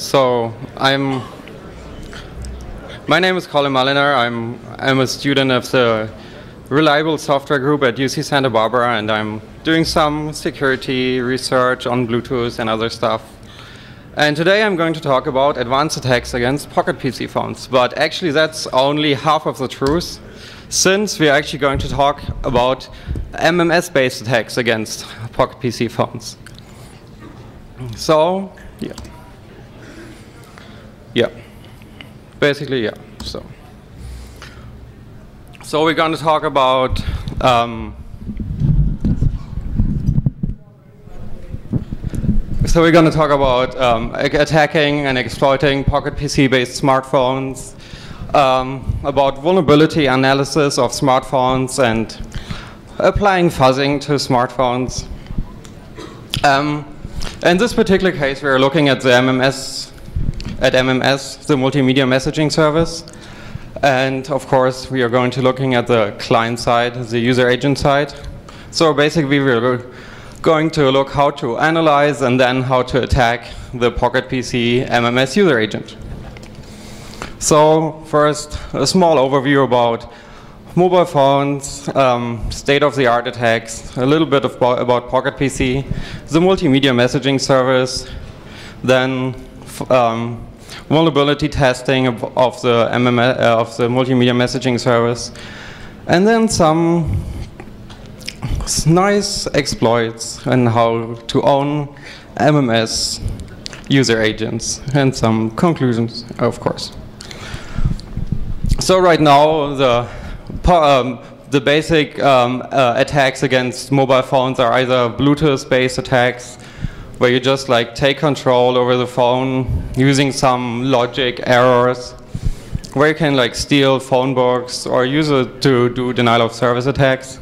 So I'm. My name is Colin Mulliner. I'm I'm a student of the Reliable Software Group at UC Santa Barbara, and I'm doing some security research on Bluetooth and other stuff. And today I'm going to talk about advanced attacks against Pocket PC phones. But actually, that's only half of the truth, since we're actually going to talk about MMS-based attacks against Pocket PC phones. So, yeah. Yeah. Basically, yeah. So, so we're going to talk about um, so we're going to talk about um, attacking and exploiting Pocket PC-based smartphones, um, about vulnerability analysis of smartphones and applying fuzzing to smartphones. Um, in this particular case, we're looking at the MMS, at MMS, the multimedia messaging service. And of course, we are going to looking at the client side, the user agent side. So basically, we're going to look how to analyze and then how to attack the Pocket PC MMS user agent. So first, a small overview about mobile phones, um, state-of-the-art attacks, a little bit about Pocket PC, the multimedia messaging service, then um, vulnerability testing of, of the MMS, uh, of the multimedia messaging service, and then some nice exploits and how to own MMS user agents and some conclusions, of course. So right now, the um, the basic um, uh, attacks against mobile phones are either Bluetooth-based attacks, where you just like take control over the phone using some logic errors, where you can like steal phone books or use it to do denial of service attacks,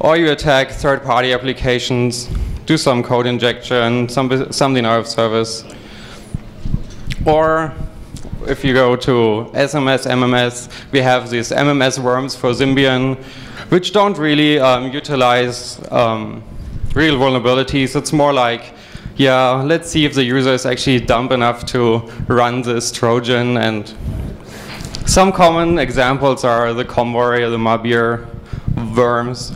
or you attack third-party applications, do some code injection, some some denial of service, or if you go to SMS, MMS, we have these MMS worms for Symbian, which don't really um, utilize um, real vulnerabilities. It's more like, yeah, let's see if the user is actually dumb enough to run this Trojan. And some common examples are the Convoy, the Mabir worms.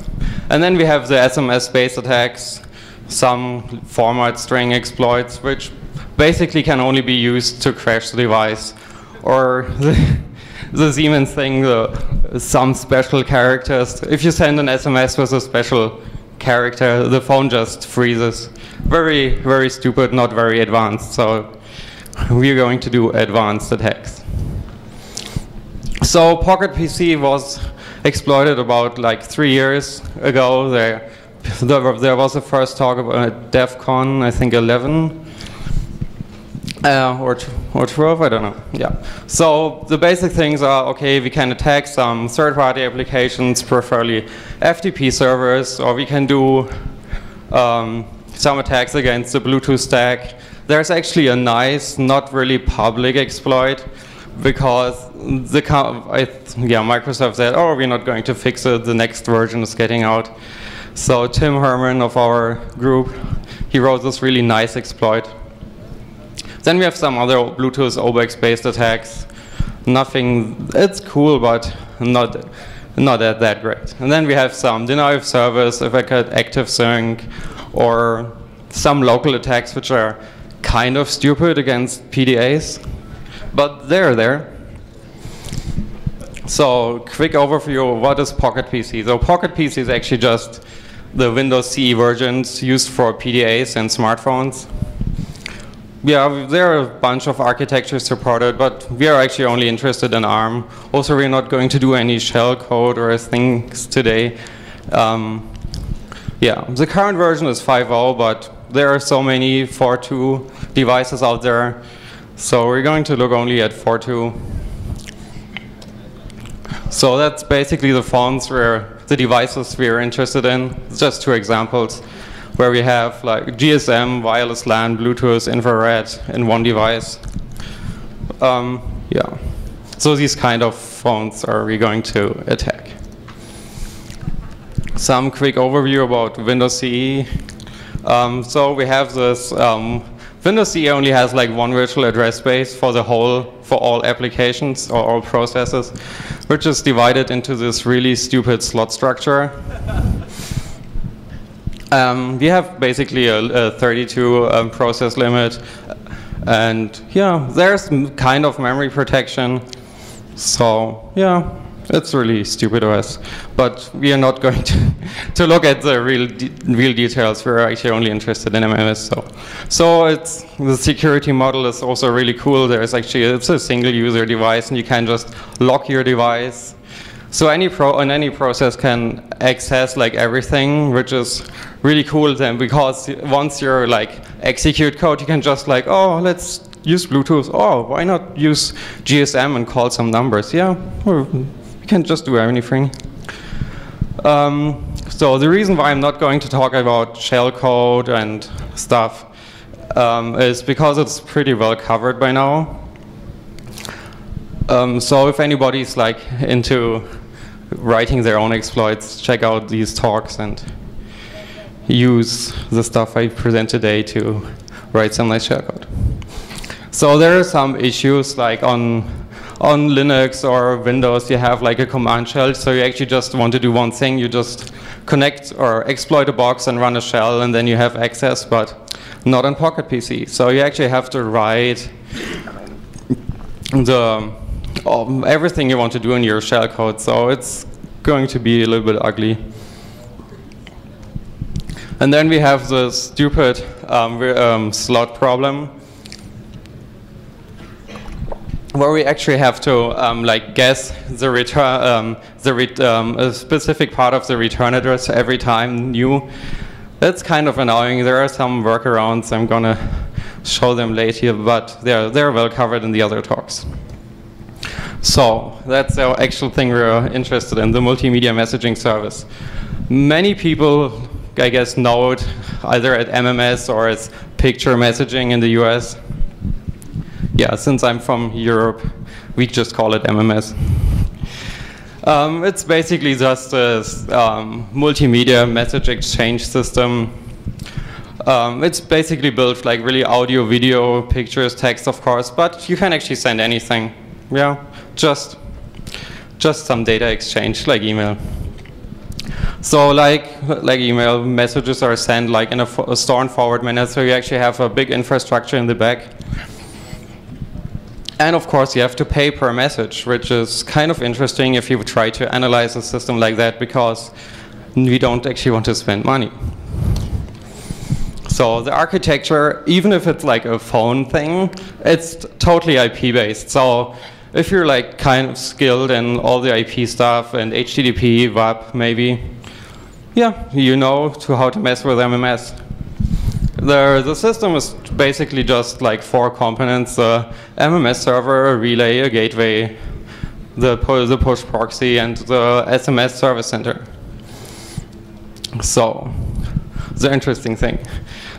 And then we have the SMS-based attacks, some format string exploits, which basically can only be used to crash the device. Or the, the Siemens thing, the, some special characters. If you send an SMS with a special character, the phone just freezes. Very, very stupid, not very advanced. So we're going to do advanced attacks. So Pocket PC was exploited about like three years ago. There, there was a first talk about DEF CON, I think 11, uh, or, or 12, I don't know. Yeah. So the basic things are, okay, we can attack some third-party applications, preferably FTP servers, or we can do um, some attacks against the Bluetooth stack. There's actually a nice, not really public exploit, because the yeah, Microsoft said, oh, we're not going to fix it, the next version is getting out. So Tim Herman of our group, he wrote this really nice exploit then we have some other Bluetooth OBEX-based attacks. Nothing, it's cool, but not not that, that great. And then we have some denial of service, if I could active sync, or some local attacks which are kind of stupid against PDAs, but they're there. So quick overview, what is Pocket PC? So Pocket PC is actually just the Windows CE versions used for PDAs and smartphones yeah, there are a bunch of architectures supported, but we are actually only interested in ARM. Also, we're not going to do any shell code or things today. Um, yeah, the current version is 5.0, but there are so many 4.2 devices out there, so we're going to look only at 4.2. So that's basically the phones where the devices we're interested in. Just two examples where we have like GSM, wireless LAN, Bluetooth, infrared in one device. Um, yeah. So these kind of phones are we going to attack. Some quick overview about Windows CE. Um, so we have this um, Windows CE only has like one virtual address space for the whole, for all applications or all processes, which is divided into this really stupid slot structure. Um, we have basically a, a 32 um, process limit, and yeah, there's kind of memory protection. So yeah, it's really stupid OS. But we are not going to, to look at the real de real details. We're actually only interested in MMS. So, so it's the security model is also really cool. There's actually it's a single user device, and you can just lock your device so any pro on any process can access like everything, which is really cool then because once you're like execute code, you can just like, oh, let's use Bluetooth. Oh, why not use GSM and call some numbers? Yeah, you can just do anything. Um, so the reason why I'm not going to talk about shellcode and stuff um, is because it's pretty well covered by now. Um, so if anybody's like into writing their own exploits, check out these talks and use the stuff I present today to write some nice shellcode. So there are some issues like on on Linux or Windows you have like a command shell so you actually just want to do one thing you just connect or exploit a box and run a shell and then you have access but not on Pocket PC so you actually have to write the um, everything you want to do in your shellcode. So it's going to be a little bit ugly. And then we have the stupid um, um, slot problem, where we actually have to um, like guess the return, um, the ret um, a specific part of the return address every time new. That's kind of annoying. There are some workarounds. I'm gonna show them later, but they're they're well covered in the other talks. So that's our actual thing we're interested in, the multimedia messaging service. Many people, I guess, know it either at MMS or as picture messaging in the US. Yeah, since I'm from Europe, we just call it MMS. Um, it's basically just a um, multimedia message exchange system. Um, it's basically built like really audio, video, pictures, text, of course, but you can actually send anything. Yeah just just some data exchange like email. So like like email messages are sent like in a, a store and forward manner, so you actually have a big infrastructure in the back. And of course, you have to pay per message, which is kind of interesting if you try to analyze a system like that, because we don't actually want to spend money. So the architecture, even if it's like a phone thing, it's totally IP based. So if you're like kind of skilled in all the IP stuff and HTTP, WAP maybe, yeah, you know to how to mess with MMS. The, the system is basically just like four components, the MMS server, a relay, a gateway, the, the push proxy, and the SMS service center. So, the interesting thing.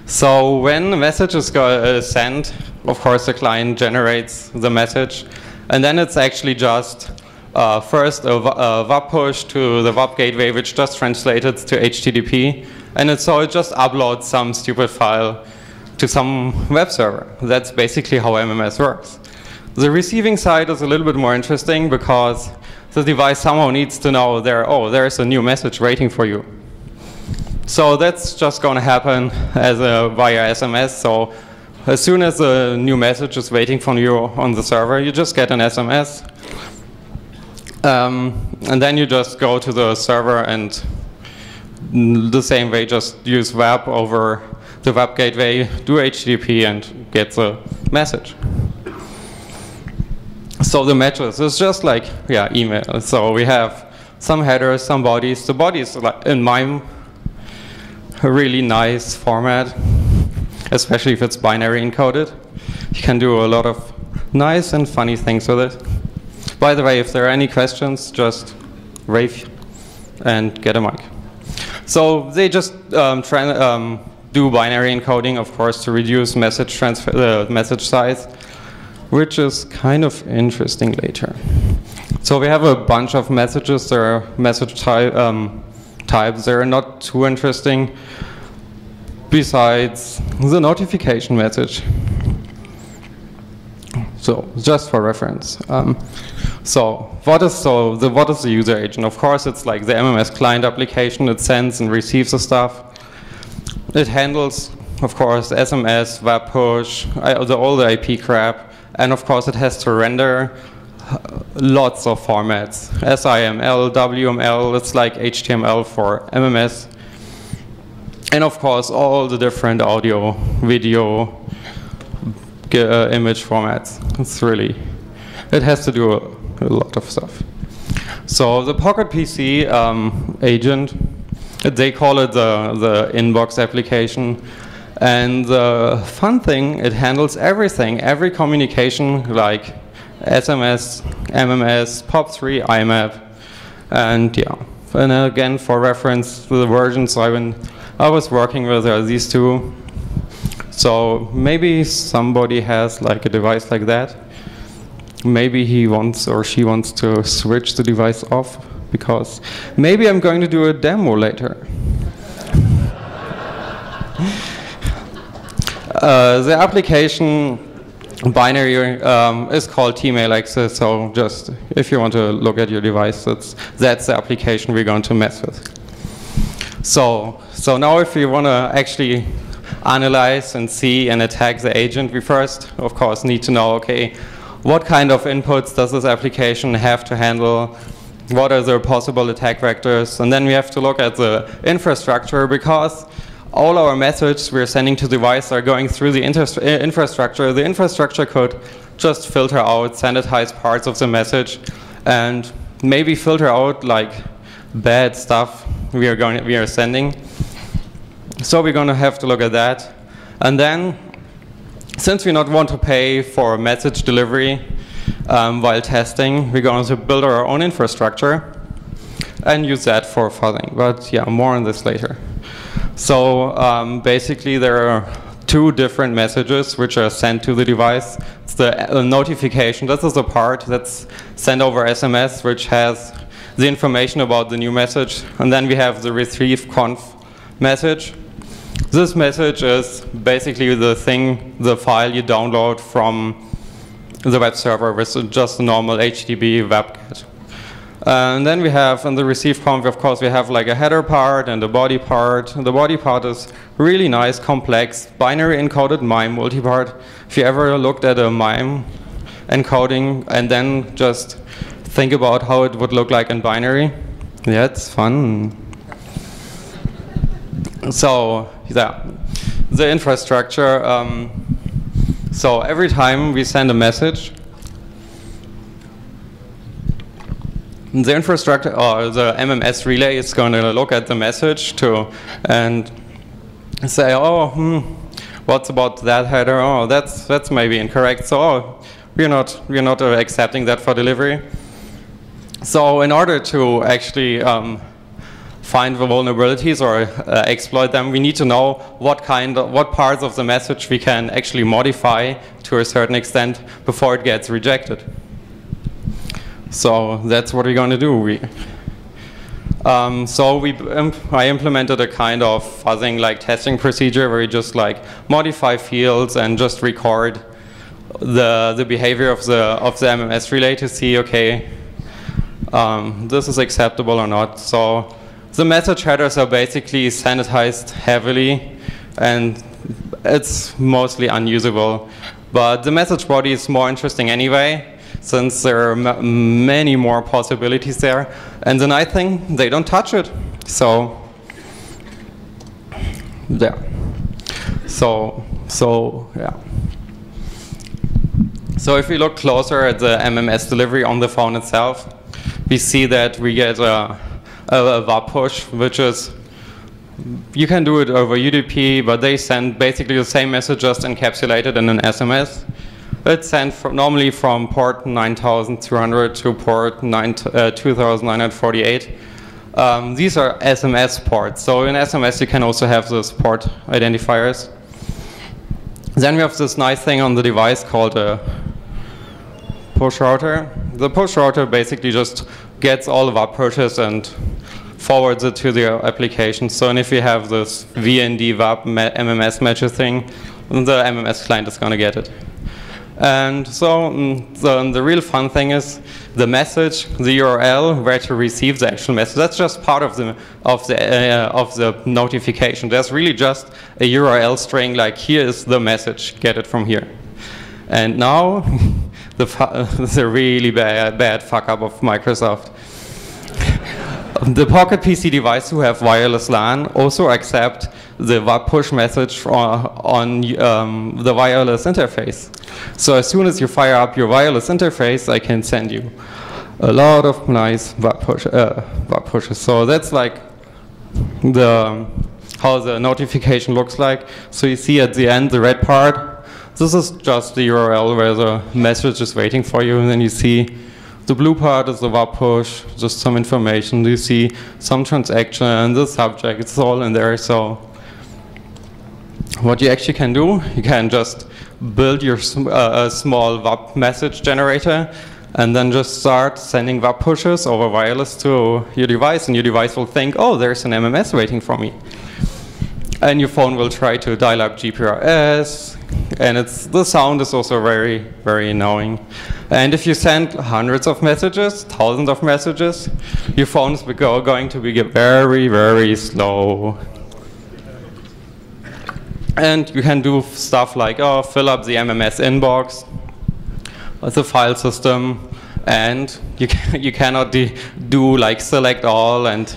So when a message is uh, sent, of course the client generates the message, and then it's actually just uh, first a, a WAP push to the WAP gateway, which just translated to HTTP. And so it just uploads some stupid file to some web server. That's basically how MMS works. The receiving side is a little bit more interesting because the device somehow needs to know there, oh, there's a new message waiting for you. So that's just going to happen as a, via SMS. So as soon as a new message is waiting for you on the server, you just get an SMS. Um, and then you just go to the server and the same way just use web over the web gateway, do HTTP and get the message. So the matches is just like yeah email. So we have some headers, some bodies. The bodies in MIME, a really nice format especially if it's binary encoded. You can do a lot of nice and funny things with it. By the way, if there are any questions, just rave and get a mic. So they just um, um, do binary encoding, of course, to reduce message transfer, uh, message size, which is kind of interesting later. So we have a bunch of messages. There are message um, types. They're not too interesting besides the notification message. So just for reference. So what is so the what is the user agent? Of course, it's like the MMS client application. It sends and receives the stuff. It handles, of course, SMS, web push, the, all the IP crap, and of course, it has to render lots of formats. SIML, WML, it's like HTML for MMS. And of course, all the different audio, video, uh, image formats. It's really, it has to do a, lot of stuff. So the Pocket PC um, agent, they call it the, the inbox application. And the fun thing, it handles everything, every communication like SMS, MMS, POP3, IMAP, and yeah. And again, for reference, the versions been, I was working with are these two. So maybe somebody has like a device like that. Maybe he wants or she wants to switch the device off because maybe I'm going to do a demo later. uh, the application binary um, is called Tmail access, so just if you want to look at your device, that's, that's the application we're going to mess with. So, so now if you want to actually analyze and see and attack the agent, we first, of course, need to know, okay, what kind of inputs does this application have to handle? What are the possible attack vectors? And then we have to look at the infrastructure because all our messages we're sending to the device are going through the infrastructure. The infrastructure could just filter out sanitized parts of the message and maybe filter out like bad stuff we are going we are sending. So we're going to have to look at that. And then, since we not want to pay for message delivery um, while testing, we're going to build our own infrastructure and use that for fuzzing. But yeah, more on this later. So um, basically there are two different messages which are sent to the device. It's the notification, this is the part that's sent over SMS which has the information about the new message. And then we have the retrieve conf message. This message is basically the thing, the file you download from the web server with just a normal HTTP webget. Uh, and then we have in the receive conf, of course, we have like a header part and a body part. The body part is really nice, complex, binary encoded MIME multipart. If you ever looked at a MIME encoding and then just think about how it would look like in binary, yeah, it's fun. So, yeah, the infrastructure. Um, so every time we send a message, the infrastructure or the MMS relay is going to look at the message to and say, oh, hmm, what's about that header? Oh, that's that's maybe incorrect. So oh, we're not we're not uh, accepting that for delivery. So in order to actually um, find the vulnerabilities or uh, exploit them, we need to know what kind of what parts of the message we can actually modify to a certain extent before it gets rejected. So that's what we're going to do. We, um, so we, imp I implemented a kind of fuzzing like testing procedure where we just like modify fields and just record the the behavior of the of the MMS relay to see okay um, this is acceptable or not. So the message headers are basically sanitized heavily and it's mostly unusable. But the message body is more interesting anyway since there are many more possibilities there. And the nice thing, they don't touch it. So, yeah. So, so, yeah. So if we look closer at the MMS delivery on the phone itself, we see that we get a, a, push, which is you can do it over UDP, but they send basically the same message just encapsulated in an SMS. It's sent from, normally from port 9200 to port 9, uh, 2948. Um, these are SMS ports. So in SMS you can also have those port identifiers. Then we have this nice thing on the device called a push router. The push router basically just gets all of our purchase and forwards it to the application. So and if you have this VND WAP MMS matcher thing, the MMS client is going to get it. And so mm, the, the real fun thing is the message, the URL where to receive the actual message. That's just part of the of the uh, of the notification. There's really just a URL string like here is the message, get it from here. And now the the really bad bad fuck up of Microsoft. the Pocket PC device who have wireless LAN also accept the push message on um, the wireless interface. So as soon as you fire up your wireless interface, I can send you a lot of nice WAP, push, uh, pushes. So that's like the how the notification looks like. So you see at the end the red part. This is just the URL where the message is waiting for you, and then you see the blue part is the WAP push, just some information. You see some transaction, and the subject, it's all in there. So what you actually can do, you can just build your uh, a small WAP message generator and then just start sending WAP pushes over wireless to your device and your device will think, oh, there's an MMS waiting for me. And your phone will try to dial up GPRS and it's, the sound is also very, very annoying. And if you send hundreds of messages, thousands of messages, your phone is going to be very, very slow. And you can do stuff like, oh, fill up the MMS inbox, the file system, and you, can, you cannot do like select all and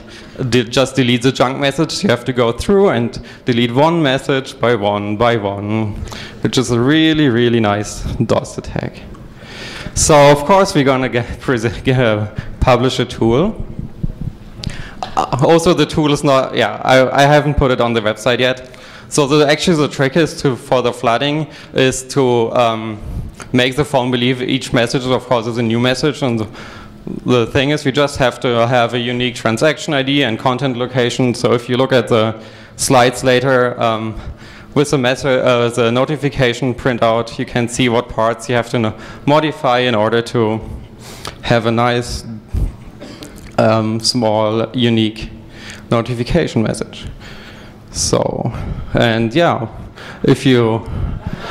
de just delete the junk message. You have to go through and delete one message by one by one, which is a really, really nice DOS attack. So of course we're going to get, publish a tool. Uh, also the tool is not, yeah, I, I haven't put it on the website yet. So the, actually the trick is to, for the flooding, is to um, make the phone believe each message, of course, is a new message. And the, thing is, we just have to have a unique transaction ID and content location. So if you look at the slides later, um, with the, uh, the notification printout, you can see what parts you have to modify in order to have a nice, um, small, unique notification message. So, and yeah, if you,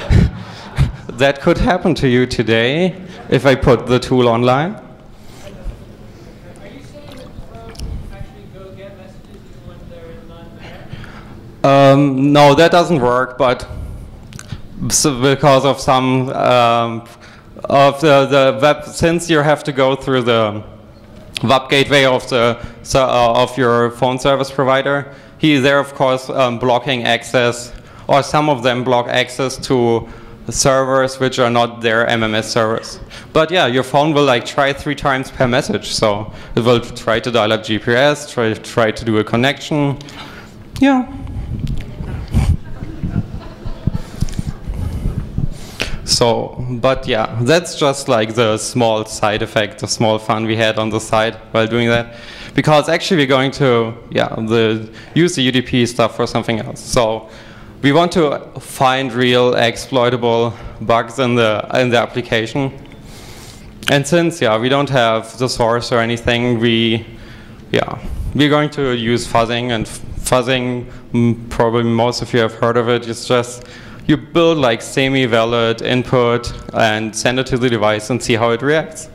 that could happen to you today if I put the tool online. Um, no, that doesn't work, but because of some um, of the, the web, since you have to go through the web gateway of the so, uh, of your phone service provider, he is there, of course, um, blocking access, or some of them block access to servers which are not their MMS servers. But yeah, your phone will like try three times per message. So it will try to dial up GPS, try, try to do a connection. Yeah. So, but yeah, that's just like the small side effect, the small fun we had on the side while doing that because actually we're going to yeah the, use the UDP stuff for something else. So we want to find real exploitable bugs in the in the application. And since yeah we don't have the source or anything, we yeah we're going to use fuzzing and fuzzing. Mm, probably most of you have heard of it. It's just you build like semi-valid input and send it to the device and see how it reacts.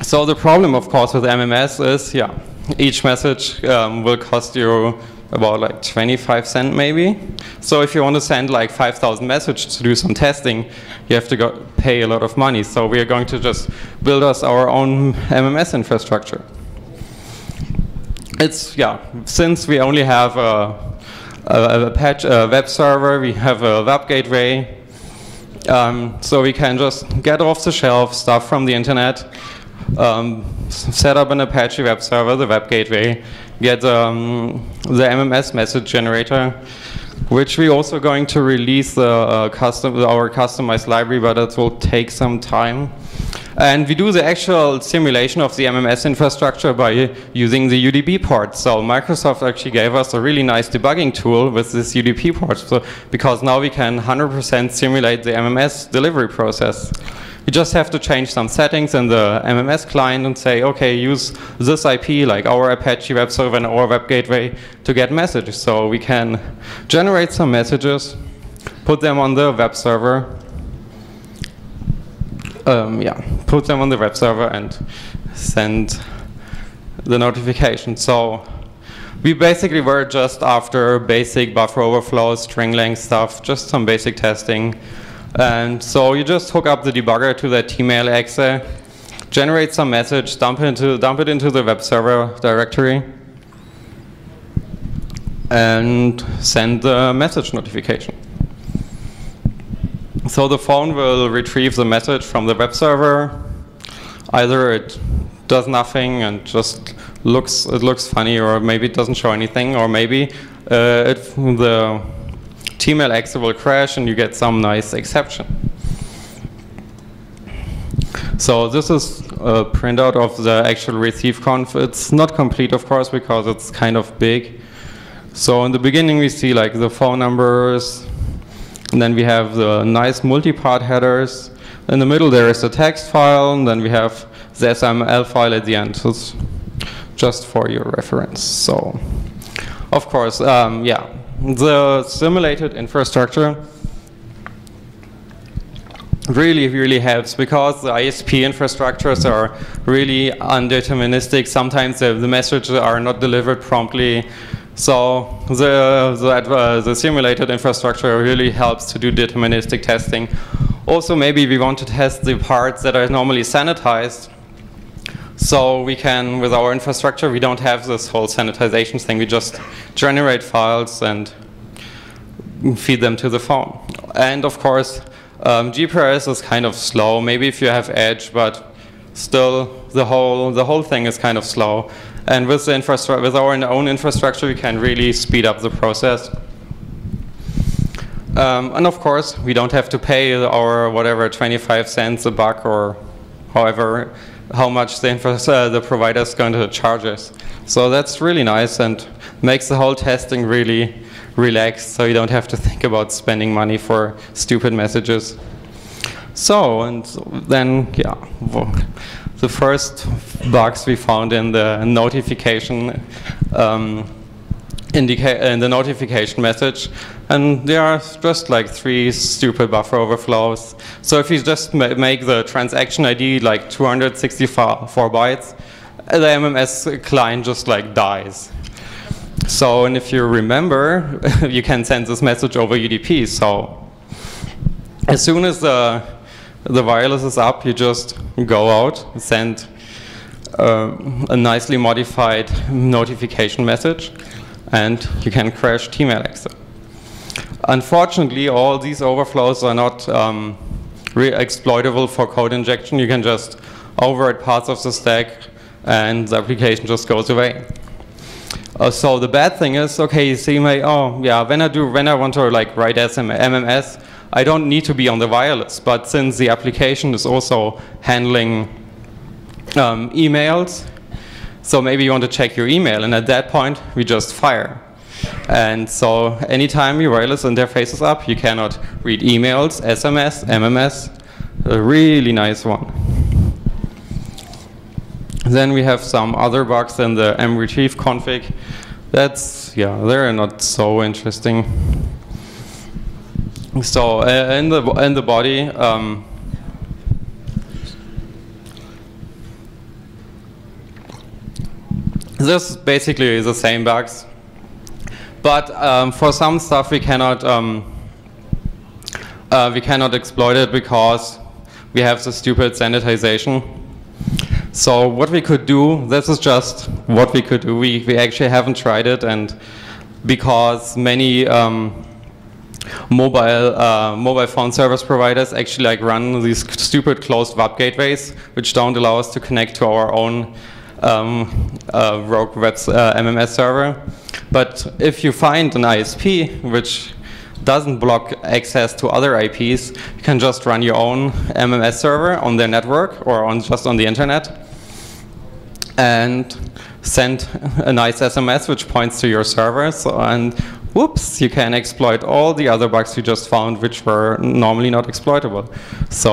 So the problem, of course, with MMS is, yeah, each message um, will cost you about like 25 cent maybe. So if you want to send like 5,000 messages to do some testing, you have to pay a lot of money. So we are going to just build us our own MMS infrastructure. It's, yeah, since we only have a, a, a, patch, a web server, we have a web gateway, um, so we can just get off the shelf stuff from the internet um, set up an Apache web server, the web gateway, get um, the MMS message generator, which we're also going to release uh, custom, our customized library, but it will take some time. And we do the actual simulation of the MMS infrastructure by using the UDP port. So Microsoft actually gave us a really nice debugging tool with this UDP port, so because now we can 100% simulate the MMS delivery process You just have to change some settings in the MMS client and say, okay, use this IP, like our Apache web server and our web gateway, to get messages. So we can generate some messages, put them on the web server, um, yeah, put them on the web server and send the notification. So we basically were just after basic buffer overflow, string length stuff, just some basic testing. And so you just hook up the debugger to that Tmail exe, generate some message, dump it into, dump it into the web server directory, and send the message notification. So the phone will retrieve the message from the web server. Either it does nothing and just looks it looks funny, or maybe it doesn't show anything, or maybe uh, it, the Tmail exe will crash and you get some nice exception. So this is a printout of the actual receive conf. It's not complete, of course, because it's kind of big. So in the beginning, we see like the phone numbers, and then we have the nice multi-part headers. In the middle, there is a text file, and then we have the XML file at the end. So it's just for your reference. So, of course, um, yeah, the simulated infrastructure really, really helps because the ISP infrastructures are really undeterministic. Sometimes the, the messages are not delivered promptly. So the, the, the, simulated infrastructure really helps to do deterministic testing. Also, maybe we want to test the parts that are normally sanitized. So we can, with our infrastructure, we don't have this whole sanitization thing. We just generate files and feed them to the phone. And of course, um, GPRS is kind of slow. Maybe if you have Edge, but still the whole the whole thing is kind of slow. And with, the with our own infrastructure, we can really speed up the process. Um, and of course, we don't have to pay our whatever 25 cents a buck or however how much the, uh, the provider is going to charge us. So that's really nice and makes the whole testing really relaxed so you don't have to think about spending money for stupid messages. So, and then, yeah, the first bugs we found in the notification um, indicate in the notification message, and there are just like three stupid buffer overflows. So if you just ma make the transaction ID like 264 bytes, the MMS client just like dies. So, and if you remember, you can send this message over UDP. So, as soon as the the wireless is up, you just go out, send uh, a nicely modified notification message, and you can crash Tmail exe. Unfortunately, all these overflows are not um, exploitable for code injection. You can just overwrite parts of the stack, and the application just goes away. Uh, so the bad thing is, okay, you see my, oh yeah, when I do, when I want to like write SM, MMS, I don't need to be on the wireless, but since the application is also handling um, emails, so maybe you want to check your email, and at that point, we just fire. And so anytime your wireless interface is up, you cannot read emails, SMS, MMS, a really nice one. Then we have some other bugs in the mretrieve config. That's, yeah, they're not so interesting. So uh, in the in the body, um, this basically is the same bugs, but um, for some stuff we cannot um, uh, we cannot exploit it because we have the stupid sanitization. So what we could do, this is just what we could do. We we actually haven't tried it, and because many um, mobile uh, mobile phone service providers actually like run these stupid closed web gateways, which don't allow us to connect to our own um, uh, rogue web uh, MMS server. But if you find an ISP which doesn't block access to other IPs, you can just run your own MMS server on their network or on just on the internet and send a nice SMS which points to your server. So, and whoops, you can exploit all the other bugs you just found which were normally not exploitable. So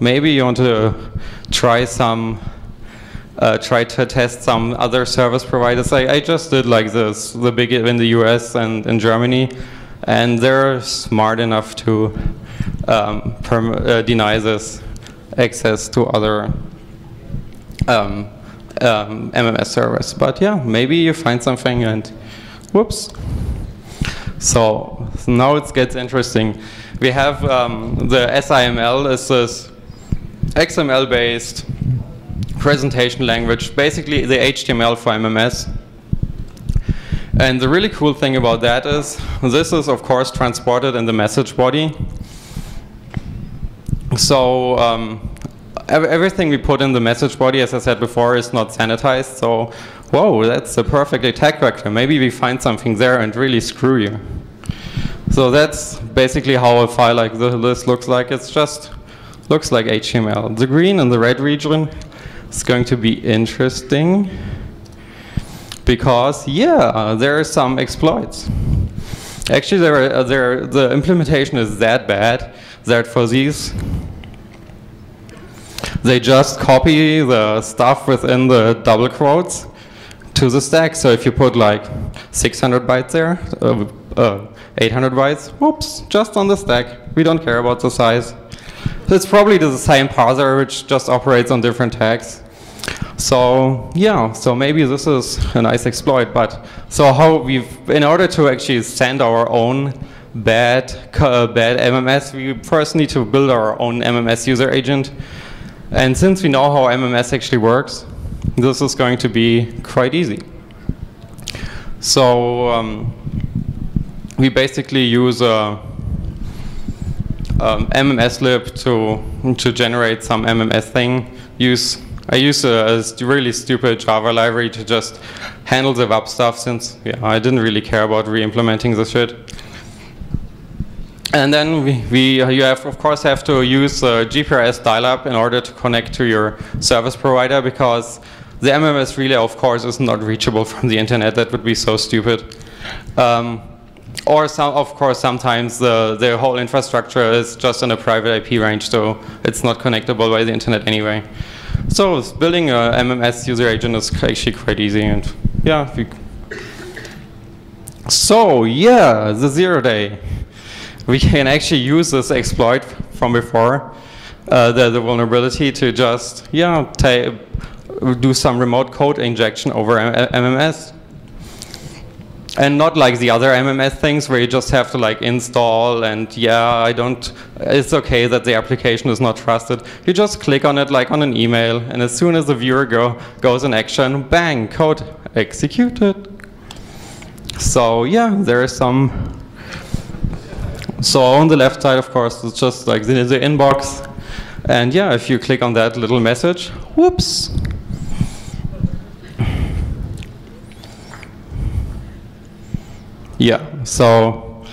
maybe you want to try some uh, try to test some other service providers. I, I, just did like this, the big in the US and in Germany, and they're smart enough to um, uh, deny this access to other um, um, MMS servers. But yeah, maybe you find something and whoops. So now it gets interesting. We have um, the SIML is this XML-based presentation language, basically the HTML for MMS. And the really cool thing about that is this is, of course, transported in the message body. So um, everything we put in the message body, as I said before, is not sanitized. So, whoa, that's a perfect attack vector. Maybe we find something there and really screw you. So that's basically how a file like this looks like. It's just looks like HTML. The green and the red region it's going to be interesting because, yeah, there are some exploits. Actually, there are, uh, there, the implementation is that bad that for these, they just copy the stuff within the double quotes to the stack. So if you put like 600 bytes there, uh, uh, 800 bytes, whoops, just on the stack. We don't care about the size. So It's probably the same parser which just operates on different tags. So yeah, so maybe this is a nice exploit, but so how we've, in order to actually send our own bad, uh, bad MMS, we first need to build our own MMS user agent. And since we know how MMS actually works, this is going to be quite easy. So um, we basically use a um, MMS lib to, to generate some MMS thing, use I use a, a, really stupid Java library to just handle the web stuff since yeah, I didn't really care about re-implementing the shit. And then we, we, you have, of course, have to use uh, GPRS dial-up in order to connect to your service provider because the MMS relay, of course, is not reachable from the internet. That would be so stupid. Um, or some, of course, sometimes the, the whole infrastructure is just in a private IP range, so it's not connectable by the internet anyway. So building a MMS user agent is actually quite easy, and yeah. so yeah, the zero day. We can actually use this exploit from before, uh, the, the vulnerability to just yeah do some remote code injection over MMS and not like the other MMS things where you just have to like install and yeah, I don't, it's okay that the application is not trusted. You just click on it like on an email and as soon as the viewer go, goes in action, bang, code executed. So yeah, there is some, so on the left side, of course, it's just like the, the inbox. And yeah, if you click on that little message, whoops, Yeah, so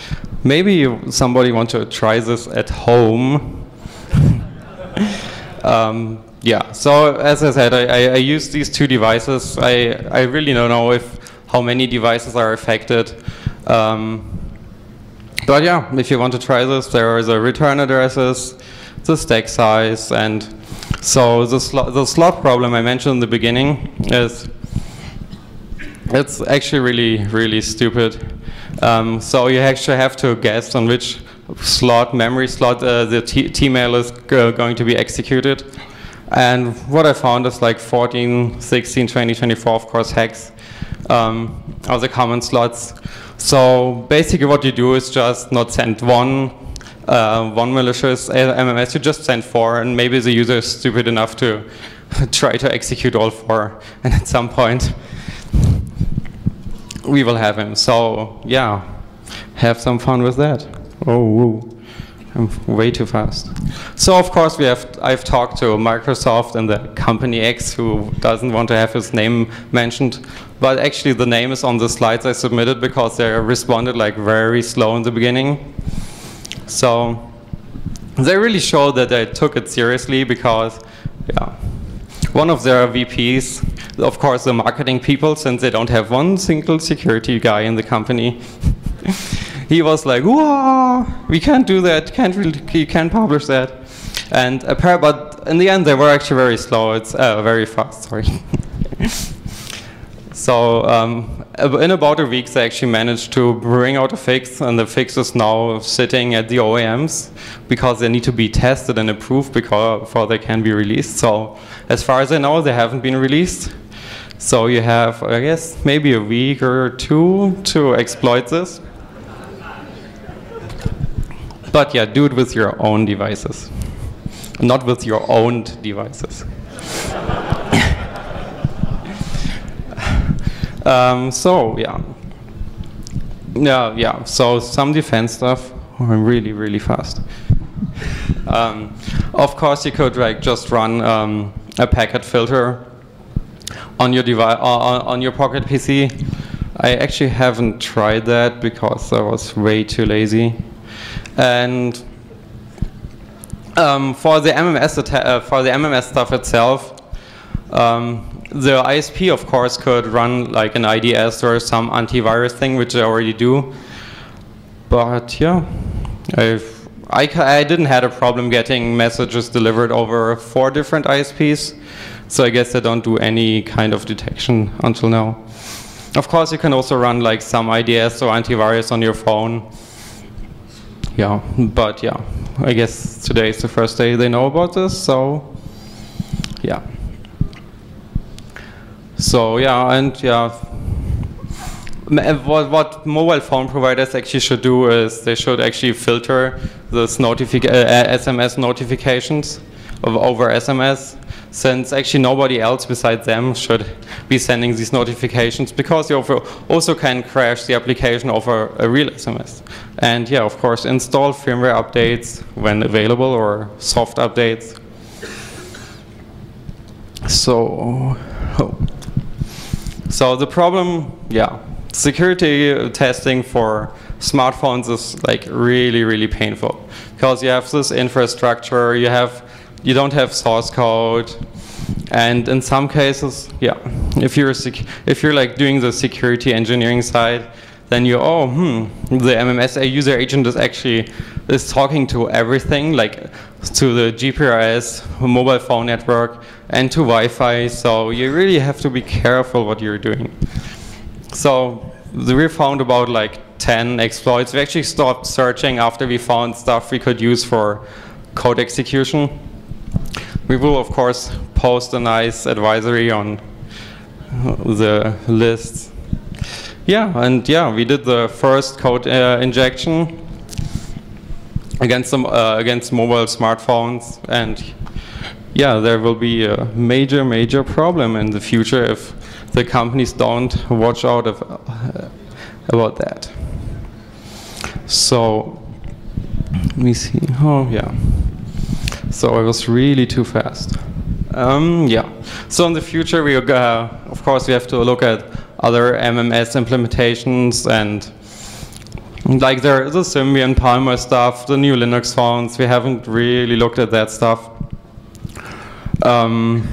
maybe somebody want to try this at home. um, yeah, so as I said, I, I, use these two devices. I, I really don't know if how many devices are affected. Um, but yeah, if you want to try this, there are the return addresses, the stack size, and so the, sl the slot problem I mentioned in the beginning is it's actually really, really stupid. Um, so you actually have to guess on which slot, memory slot, uh, the Tmail is going to be executed. And what I found is like 14, 16, 20, 24, of course, hex um, are the common slots. So basically what you do is just not send one uh, one malicious MMS, you just send four, and maybe the user is stupid enough to try to execute all four. And at some point, we will have him. So yeah, have some fun with that. Oh, woo. I'm way too fast. So of course we have. I've talked to Microsoft and the company X who doesn't want to have his name mentioned, but actually the name is on the slides I submitted because they responded like very slow in the beginning. So they really showed that they took it seriously because, yeah, one of their VPs of course, the marketing people, since they don't have one single security guy in the company, he was like, "Whoa, we can't do that. Can't really, you can't publish that." And but in the end, they were actually very slow. It's uh, very fast. Sorry. so um, in about a week, they actually managed to bring out a fix, and the fix is now sitting at the OEMs because they need to be tested and approved before they can be released. So as far as I know, they haven't been released. So you have, I guess, maybe a week or two to exploit this. But yeah, do it with your own devices, not with your owned devices. Um, so yeah, yeah, yeah. So some defense stuff, I'm really, really fast. Um, of course, you could like just run um, a packet filter on your device on, on your Pocket PC. I actually haven't tried that because I was way too lazy. And um, for the MMS uh, for the MMS stuff itself, um, the ISP of course could run like an IDS or some antivirus thing, which I already do. But yeah, I've I, I didn't have a problem getting messages delivered over four different ISPs, so I guess they don't do any kind of detection until now. Of course, you can also run like some IDS or antivirus on your phone. Yeah, but yeah, I guess today is the first day they know about this, so yeah. So yeah, and yeah, what, what, mobile phone providers actually should do is they should actually filter those notific uh, SMS notifications of over SMS since actually nobody else besides them should be sending these notifications because you also can crash the application over a real SMS. And yeah, of course, install firmware updates when available or soft updates. So, oh. So the problem, yeah, security testing for smartphones is like really, really painful. Because you have this infrastructure, you have, you don't have source code, and in some cases, yeah, if you're if you're like doing the security engineering side, then you oh hmm the MMSA user agent is actually is talking to everything like to the GPRS mobile phone network and to Wi-Fi. So you really have to be careful what you're doing. So we found about like 10 exploits. We actually stopped searching after we found stuff we could use for code execution. We will, of course, post a nice advisory on the list. Yeah, and yeah, we did the first code uh, injection against some uh, against mobile smartphones, and yeah, there will be a major, major problem in the future if the companies don't watch out of, uh, about that. So, let me see. Oh, yeah. So I was really too fast. Um, yeah. So in the future, we uh, of course we have to look at other MMS implementations and like there, the Symbian PalmOS stuff, the new Linux phones. We haven't really looked at that stuff. Um,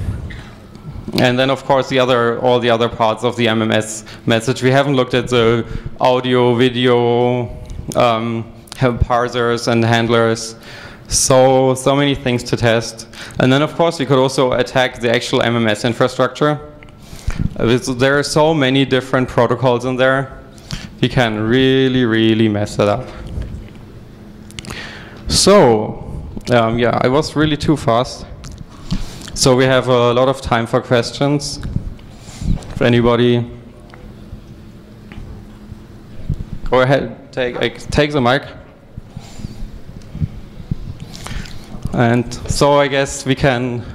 and then, of course, the other, all the other parts of the MMS message. We haven't looked at the audio, video, um, parsers and handlers. So, so many things to test. And then, of course, we could also attack the actual MMS infrastructure. There are so many different protocols in there. You can really, really mess it up. So, um, yeah, I was really too fast. So we have a lot of time for questions. If anybody, go ahead, take take the mic. And so I guess we can.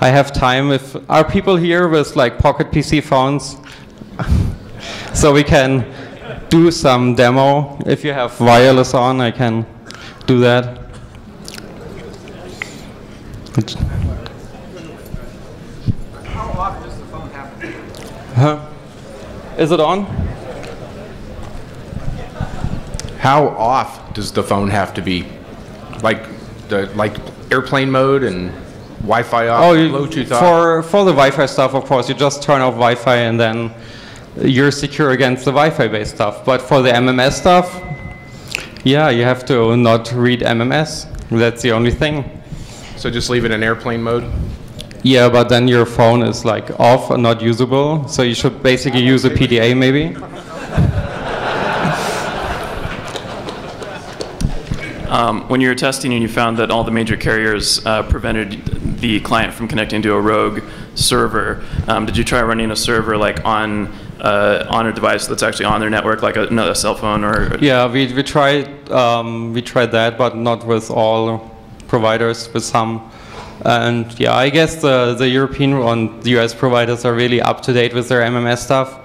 I have time. If are people here with like pocket PC phones, so we can do some demo. If you have wireless on, I can do that. Is it on? How off does the phone have to be? Like the like airplane mode and Wi-Fi off, oh, you, Bluetooth for, off? For the Wi-Fi stuff, of course, you just turn off Wi-Fi and then you're secure against the Wi-Fi based stuff. But for the MMS stuff, yeah, you have to not read MMS. That's the only thing. So just leave it in airplane mode? Yeah, but then your phone is like off and not usable. So you should basically use a PDA maybe. Um, when you were testing and you found that all the major carriers uh, prevented the client from connecting to a rogue server, um, did you try running a server like on uh, on a device that's actually on their network, like a, a cell phone or? Yeah, we we tried um, we tried that, but not with all providers. With some, and yeah, I guess the the European and the US providers are really up to date with their MMS stuff.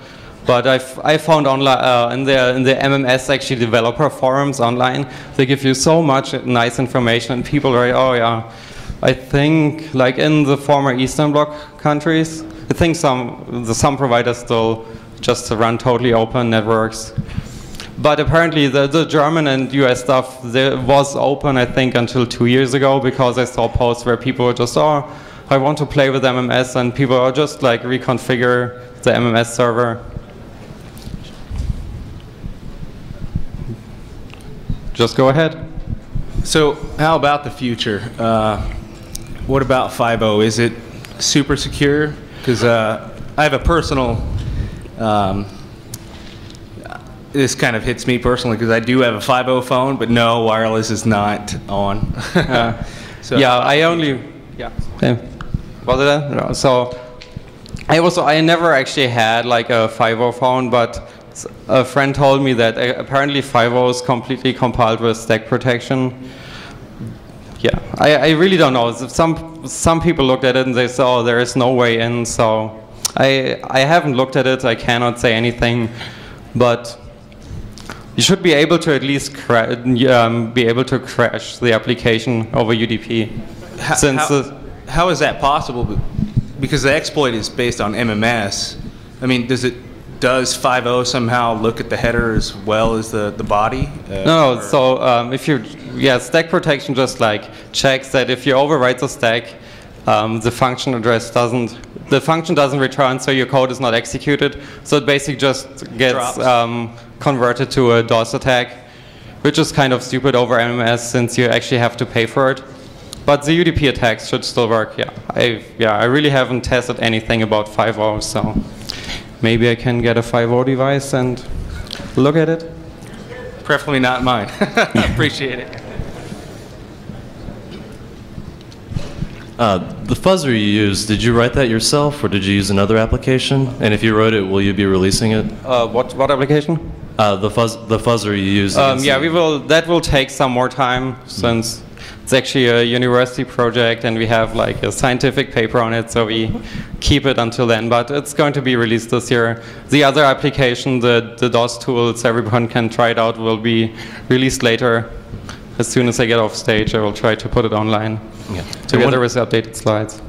But I've, I found online uh, in the in the MMS actually developer forums online, they give you so much nice information, and people are oh yeah, I think like in the former Eastern Bloc countries, I think some the, some providers still just run totally open networks. But apparently the, the German and US stuff was open I think until two years ago because I saw posts where people were just oh I want to play with MMS and people are just like reconfigure the MMS server Just go ahead. So how about the future? Uh, what about 5.0? Is it super secure? Because uh, I have a personal, um, this kind of hits me personally because I do have a 5.0 phone, but no, wireless is not on. uh, so yeah, I only, yeah. It that? So I also, I never actually had like a 5.0 phone, but a friend told me that uh, apparently 5.0 is completely compiled with stack protection. Yeah, I, I really don't know. Some some people looked at it and they saw oh, there is no way in. So I I haven't looked at it. I cannot say anything, but you should be able to at least um, be able to crash the application over UDP. How, Since how, how is that possible? Because the exploit is based on MMS. I mean, does it does 5.0 somehow look at the header as well as the, the body? Uh, no, or? so um, if you, yeah, stack protection just like checks that if you overwrite the stack, um, the function address doesn't, the function doesn't return, so your code is not executed. So it basically just gets um, converted to a DOS attack, which is kind of stupid over MMS since you actually have to pay for it. But the UDP attacks should still work, yeah. I, yeah, I really haven't tested anything about 5.0, so maybe I can get a 5.0 device and look at it. Preferably not mine. Appreciate it. Uh, the fuzzer you used, did you write that yourself or did you use another application? And if you wrote it, will you be releasing it? Uh, what, what application? Uh, the, fuzz, the fuzzer you use. Um, yeah, we will, that will take some more time since it's actually a university project and we have like a scientific paper on it, so we keep it until then. But it's going to be released this year. The other application, the, the DOS tools, everyone can try it out, will be released later. As soon as I get off stage, I will try to put it online yeah. together with updated slides.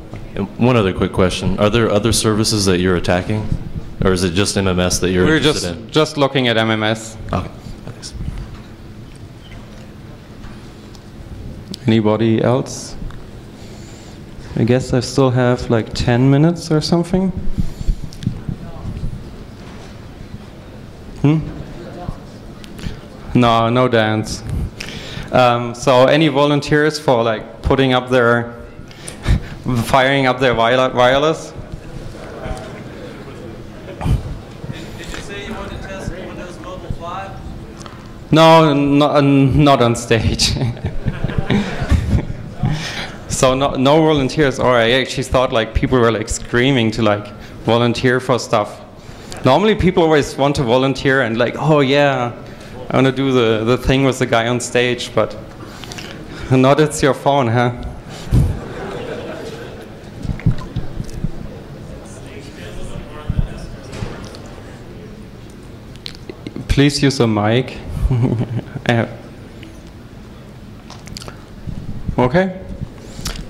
one other quick question. Are there other services that you're attacking? Or is it just MMS that you're We're interested just, in? just looking at MMS. Okay. Anybody else? I guess I still have like 10 minutes or something. Hmm? No, no dance. Um, so any volunteers for like putting up their, firing up their wireless? No, not, uh, not on stage. so no, no volunteers, or I actually thought like people were like screaming to like volunteer for stuff. Normally people always want to volunteer and like, oh yeah, I want to do the, the thing with the guy on stage, but not it's your phone, huh? Please use a mic. okay.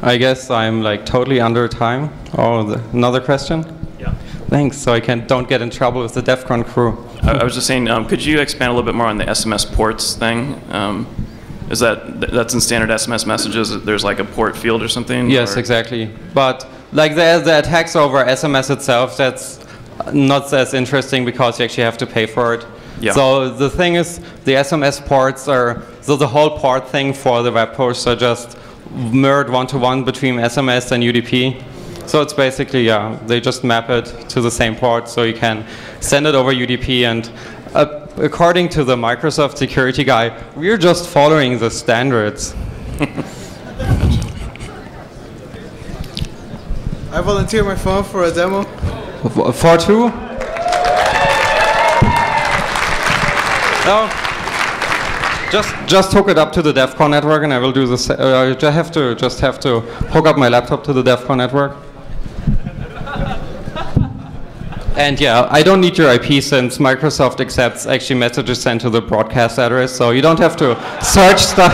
I guess I'm like totally under time. Oh, the, another question? Yeah. Thanks. So I can don't get in trouble with the DEF CON crew. I, I was just saying, um, could you expand a little bit more on the SMS ports thing? Um, is that that's in standard SMS messages? There's like a port field or something? Yes, or? exactly. But like the the attacks over SMS itself, that's not as interesting because you actually have to pay for it. Yeah. So the thing is, the SMS ports are, so the whole port thing for the WAP push are just mirrored one-to-one between SMS and UDP. So it's basically, yeah, they just map it to the same port so you can send it over UDP and uh, according to the Microsoft security guy, we're just following the standards. I volunteer my phone for a demo. For two? No. Just just hook it up to the DEF CON network, and I will do the. sa- Uh, I have to just have to hook up my laptop to the DEF CON network. And yeah, I don't need your IP since Microsoft accepts actually messages sent to the broadcast address, so you don't have to search stuff.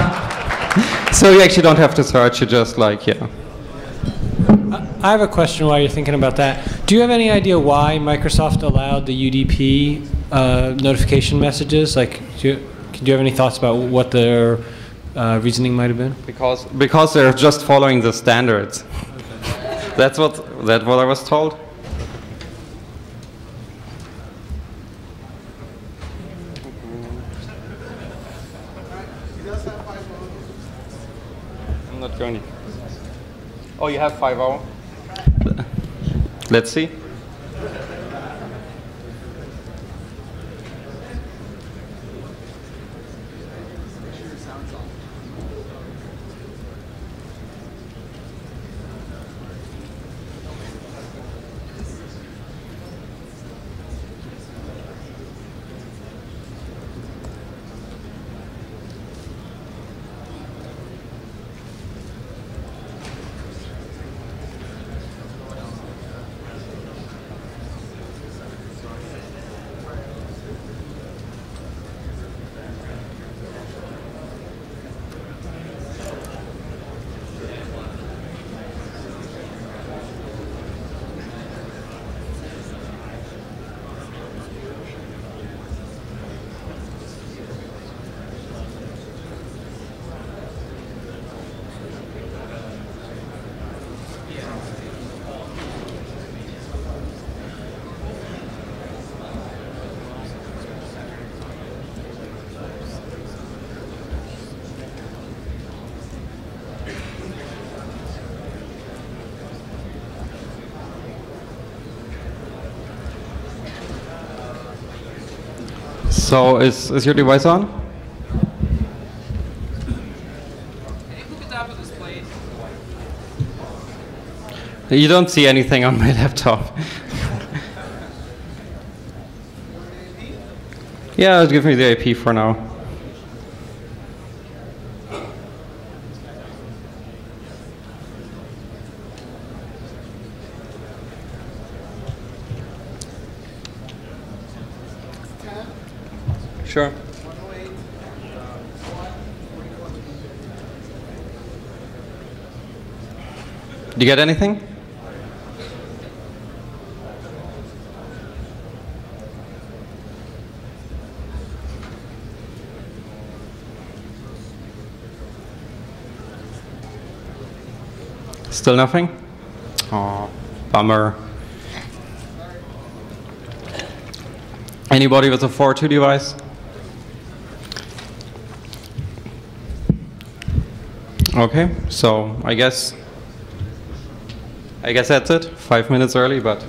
so you actually don't have to search. You just like yeah. I have a question while you're thinking about that. Do you have any idea why Microsoft allowed the UDP uh, notification messages? Like, do you, do you have any thoughts about what their uh, reasoning might have been? Because because they're just following the standards. That's what that's what I was told. I'm not going. To. Oh, you have five hour. Let's see. So is is your device on? You don't see anything on my laptop. yeah, give me the IP for now. Do you get anything? Still nothing? Oh, bummer. Anybody with a 4.2 device? Okay, so I guess I guess that's it. Five minutes early, but